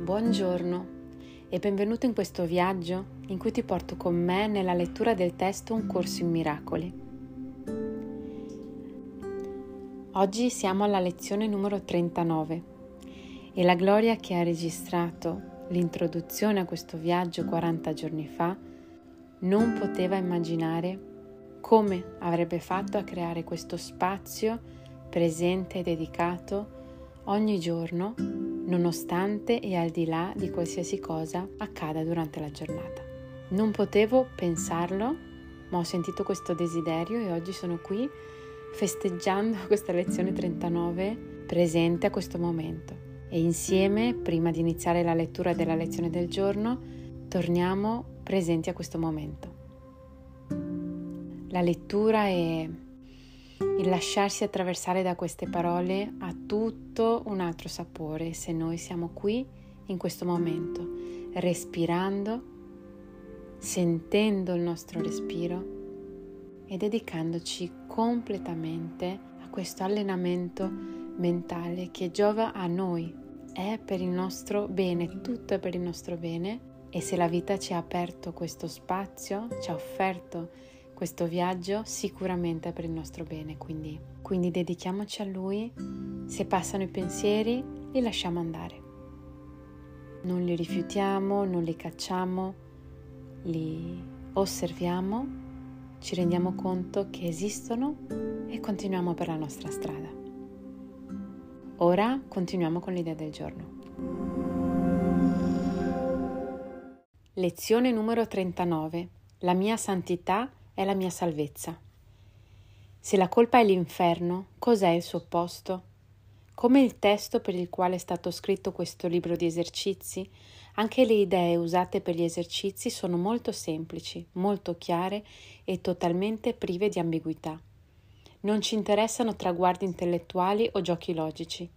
Buongiorno e benvenuto in questo viaggio in cui ti porto con me nella lettura del testo Un corso in miracoli. Oggi siamo alla lezione numero 39 e la Gloria che ha registrato l'introduzione a questo viaggio 40 giorni fa non poteva immaginare come avrebbe fatto a creare questo spazio presente e dedicato ogni giorno nonostante e al di là di qualsiasi cosa accada durante la giornata. Non potevo pensarlo, ma ho sentito questo desiderio e oggi sono qui festeggiando questa lezione 39 presente a questo momento. E insieme, prima di iniziare la lettura della lezione del giorno, torniamo presenti a questo momento. La lettura è il lasciarsi attraversare da queste parole ha tutto un altro sapore se noi siamo qui in questo momento, respirando, sentendo il nostro respiro e dedicandoci completamente a questo allenamento mentale che giova a noi, è per il nostro bene, tutto è per il nostro bene e se la vita ci ha aperto questo spazio, ci ha offerto questo viaggio sicuramente è per il nostro bene, quindi, quindi dedichiamoci a Lui, se passano i pensieri li lasciamo andare. Non li rifiutiamo, non li cacciamo, li osserviamo, ci rendiamo conto che esistono e continuiamo per la nostra strada. Ora continuiamo con l'idea del giorno. Lezione numero 39. La mia santità è la mia salvezza. Se la colpa è l'inferno, cos'è il suo opposto? Come il testo per il quale è stato scritto questo libro di esercizi, anche le idee usate per gli esercizi sono molto semplici, molto chiare e totalmente prive di ambiguità. Non ci interessano traguardi intellettuali o giochi logici.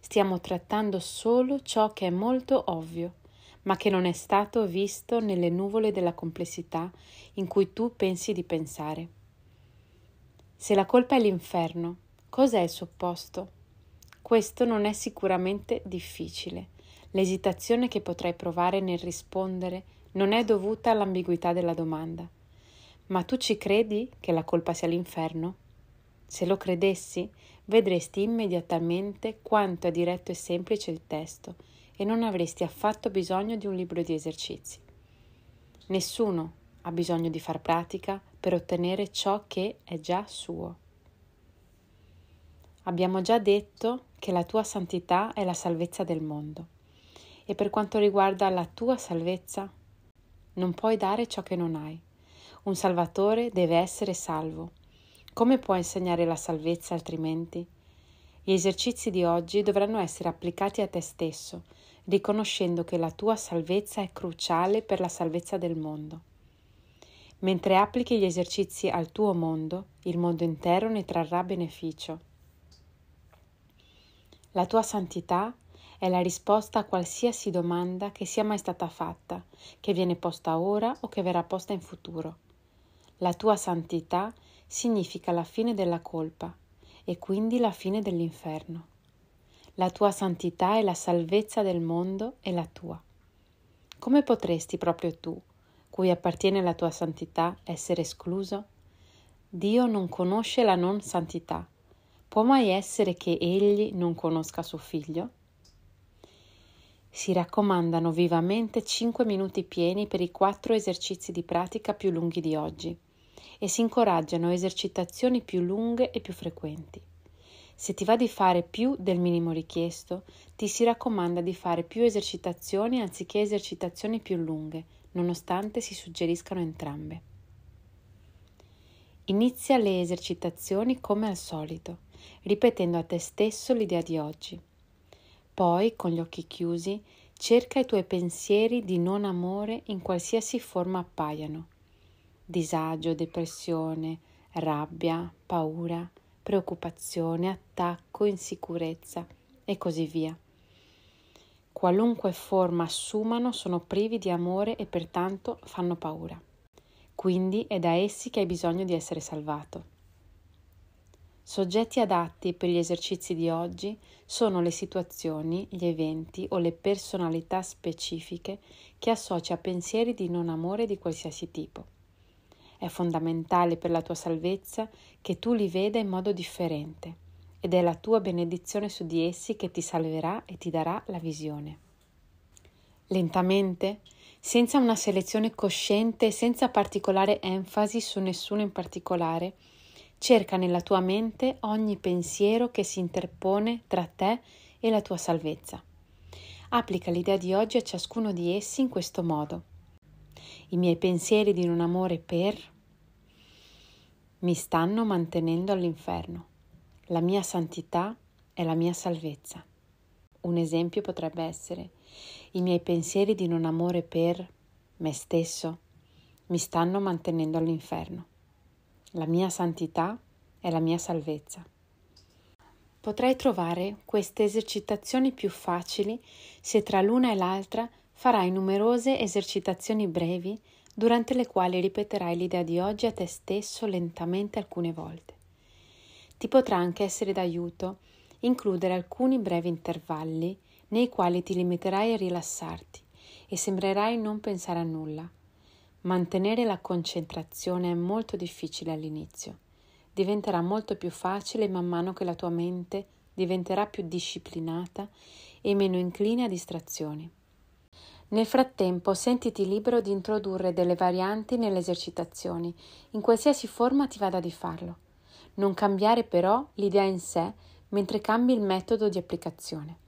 Stiamo trattando solo ciò che è molto ovvio ma che non è stato visto nelle nuvole della complessità in cui tu pensi di pensare. Se la colpa è l'inferno, cos'è il suo opposto? Questo non è sicuramente difficile. L'esitazione che potrai provare nel rispondere non è dovuta all'ambiguità della domanda. Ma tu ci credi che la colpa sia l'inferno? Se lo credessi, vedresti immediatamente quanto è diretto e semplice il testo e non avresti affatto bisogno di un libro di esercizi. Nessuno ha bisogno di far pratica per ottenere ciò che è già suo. Abbiamo già detto che la tua santità è la salvezza del mondo e per quanto riguarda la tua salvezza non puoi dare ciò che non hai. Un salvatore deve essere salvo. Come può insegnare la salvezza altrimenti? Gli esercizi di oggi dovranno essere applicati a te stesso riconoscendo che la tua salvezza è cruciale per la salvezza del mondo. Mentre applichi gli esercizi al tuo mondo, il mondo intero ne trarrà beneficio. La tua santità è la risposta a qualsiasi domanda che sia mai stata fatta, che viene posta ora o che verrà posta in futuro. La tua santità significa la fine della colpa e quindi la fine dell'inferno. La tua santità e la salvezza del mondo è la tua. Come potresti proprio tu, cui appartiene la tua santità, essere escluso? Dio non conosce la non santità. Può mai essere che egli non conosca suo figlio? Si raccomandano vivamente 5 minuti pieni per i quattro esercizi di pratica più lunghi di oggi e si incoraggiano esercitazioni più lunghe e più frequenti. Se ti va di fare più del minimo richiesto, ti si raccomanda di fare più esercitazioni anziché esercitazioni più lunghe, nonostante si suggeriscano entrambe. Inizia le esercitazioni come al solito, ripetendo a te stesso l'idea di oggi. Poi, con gli occhi chiusi, cerca i tuoi pensieri di non amore in qualsiasi forma appaiano. Disagio, depressione, rabbia, paura, preoccupazione, attacco, insicurezza e così via. Qualunque forma assumano sono privi di amore e pertanto fanno paura. Quindi è da essi che hai bisogno di essere salvato. Soggetti adatti per gli esercizi di oggi sono le situazioni, gli eventi o le personalità specifiche che associ a pensieri di non amore di qualsiasi tipo. È fondamentale per la tua salvezza che tu li veda in modo differente ed è la tua benedizione su di essi che ti salverà e ti darà la visione. Lentamente, senza una selezione cosciente e senza particolare enfasi su nessuno in particolare, cerca nella tua mente ogni pensiero che si interpone tra te e la tua salvezza. Applica l'idea di oggi a ciascuno di essi in questo modo. I miei pensieri di non amore per mi stanno mantenendo all'inferno. La mia santità è la mia salvezza. Un esempio potrebbe essere i miei pensieri di non amore per me stesso mi stanno mantenendo all'inferno. La mia santità è la mia salvezza. Potrai trovare queste esercitazioni più facili se tra l'una e l'altra farai numerose esercitazioni brevi durante le quali ripeterai l'idea di oggi a te stesso lentamente alcune volte. Ti potrà anche essere d'aiuto includere alcuni brevi intervalli nei quali ti limiterai a rilassarti e sembrerai non pensare a nulla. Mantenere la concentrazione è molto difficile all'inizio. Diventerà molto più facile man mano che la tua mente diventerà più disciplinata e meno incline a distrazioni. Nel frattempo sentiti libero di introdurre delle varianti nelle esercitazioni, in qualsiasi forma ti vada di farlo. Non cambiare però l'idea in sé mentre cambi il metodo di applicazione.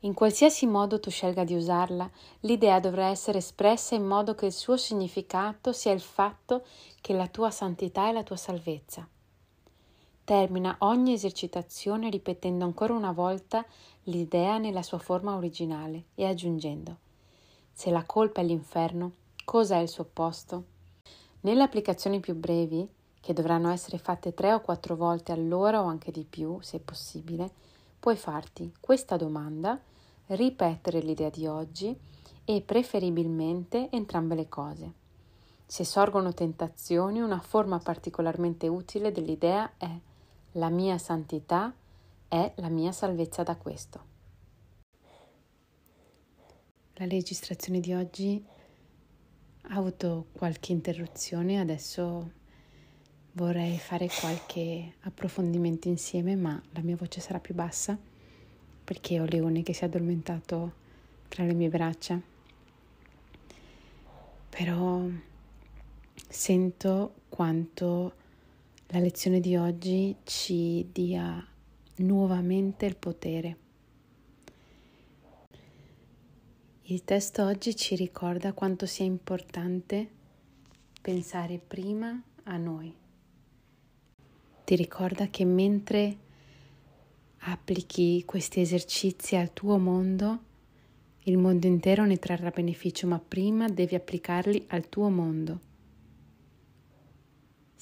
In qualsiasi modo tu scelga di usarla, l'idea dovrà essere espressa in modo che il suo significato sia il fatto che la tua santità è la tua salvezza. Termina ogni esercitazione ripetendo ancora una volta l'idea nella sua forma originale e aggiungendo se la colpa è l'inferno, cosa è il suo opposto? Nelle applicazioni più brevi, che dovranno essere fatte tre o quattro volte all'ora o anche di più, se possibile, puoi farti questa domanda ripetere l'idea di oggi e preferibilmente entrambe le cose. Se sorgono tentazioni, una forma particolarmente utile dell'idea è la mia santità è la mia salvezza da questo. La registrazione di oggi ha avuto qualche interruzione, adesso vorrei fare qualche approfondimento insieme, ma la mia voce sarà più bassa perché ho Leone che si è addormentato tra le mie braccia. Però sento quanto la lezione di oggi ci dia nuovamente il potere. Il testo oggi ci ricorda quanto sia importante pensare prima a noi. Ti ricorda che mentre applichi questi esercizi al tuo mondo, il mondo intero ne trarrà beneficio, ma prima devi applicarli al tuo mondo.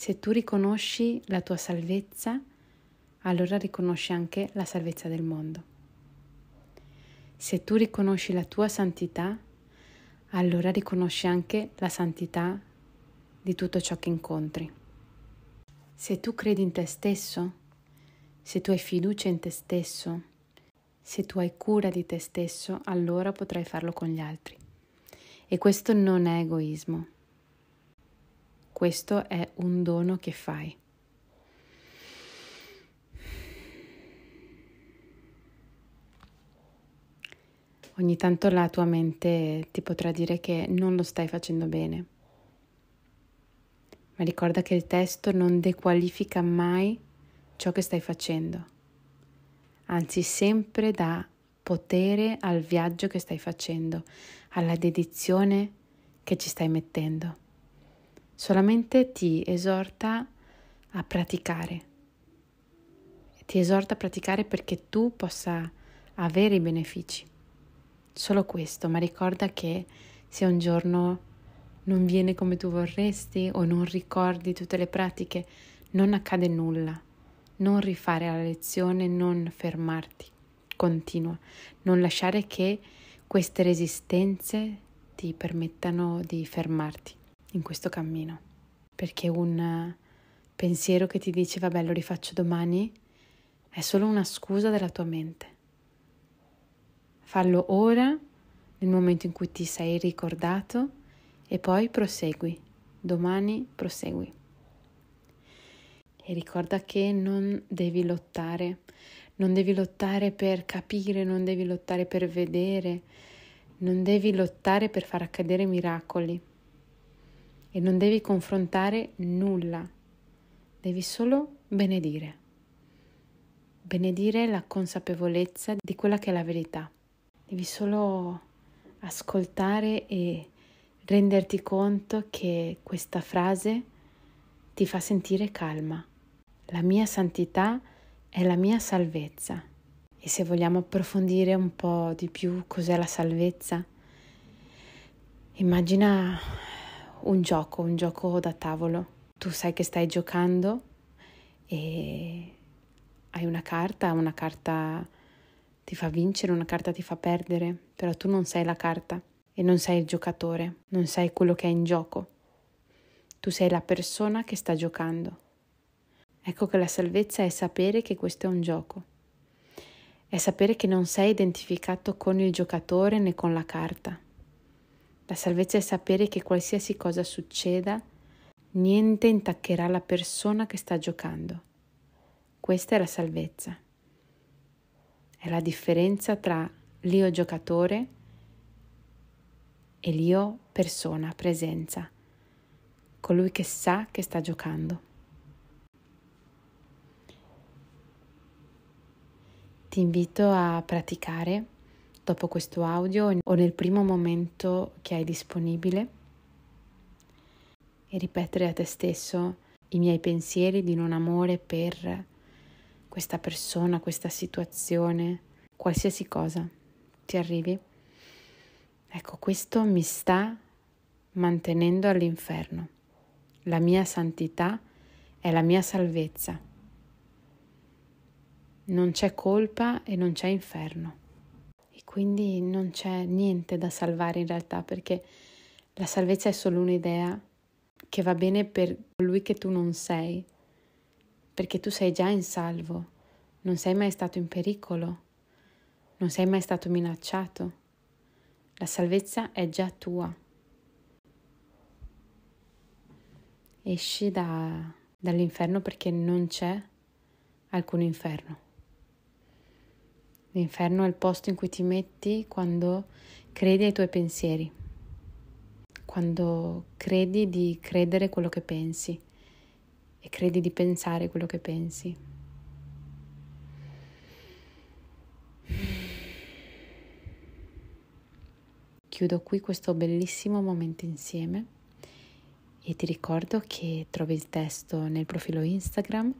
Se tu riconosci la tua salvezza, allora riconosci anche la salvezza del mondo. Se tu riconosci la tua santità, allora riconosci anche la santità di tutto ciò che incontri. Se tu credi in te stesso, se tu hai fiducia in te stesso, se tu hai cura di te stesso, allora potrai farlo con gli altri. E questo non è egoismo, questo è un dono che fai. Ogni tanto la tua mente ti potrà dire che non lo stai facendo bene, ma ricorda che il testo non dequalifica mai ciò che stai facendo, anzi sempre dà potere al viaggio che stai facendo, alla dedizione che ci stai mettendo. Solamente ti esorta a praticare. Ti esorta a praticare perché tu possa avere i benefici. Solo questo, ma ricorda che se un giorno non viene come tu vorresti o non ricordi tutte le pratiche, non accade nulla non rifare la lezione, non fermarti, continua, non lasciare che queste resistenze ti permettano di fermarti in questo cammino, perché un pensiero che ti dice vabbè lo rifaccio domani è solo una scusa della tua mente. Fallo ora, nel momento in cui ti sei ricordato, e poi prosegui. Domani prosegui. E ricorda che non devi lottare, non devi lottare per capire, non devi lottare per vedere, non devi lottare per far accadere miracoli e non devi confrontare nulla, devi solo benedire. Benedire la consapevolezza di quella che è la verità. Devi solo ascoltare e renderti conto che questa frase ti fa sentire calma. La mia santità è la mia salvezza. E se vogliamo approfondire un po' di più cos'è la salvezza, immagina un gioco, un gioco da tavolo. Tu sai che stai giocando e hai una carta, una carta ti fa vincere, una carta ti fa perdere, però tu non sei la carta e non sei il giocatore, non sei quello che è in gioco. Tu sei la persona che sta giocando. Ecco che la salvezza è sapere che questo è un gioco. È sapere che non sei identificato con il giocatore né con la carta. La salvezza è sapere che qualsiasi cosa succeda, niente intaccherà la persona che sta giocando. Questa è la salvezza. È la differenza tra l'io giocatore e l'io persona, presenza, colui che sa che sta giocando. Ti invito a praticare dopo questo audio o nel primo momento che hai disponibile e ripetere a te stesso i miei pensieri di non amore per questa persona, questa situazione, qualsiasi cosa ti arrivi. Ecco, questo mi sta mantenendo all'inferno. La mia santità è la mia salvezza. Non c'è colpa e non c'è inferno. Quindi non c'è niente da salvare in realtà perché la salvezza è solo un'idea che va bene per colui che tu non sei perché tu sei già in salvo, non sei mai stato in pericolo, non sei mai stato minacciato. La salvezza è già tua. Esci da, dall'inferno perché non c'è alcun inferno. L'inferno è il posto in cui ti metti quando credi ai tuoi pensieri, quando credi di credere quello che pensi e credi di pensare quello che pensi. Chiudo qui questo bellissimo momento insieme e ti ricordo che trovi il testo nel profilo Instagram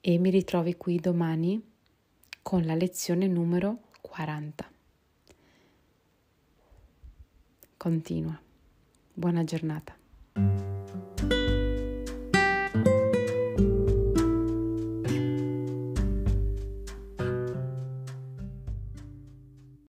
e mi ritrovi qui domani con la lezione numero 40. Continua. Buona giornata.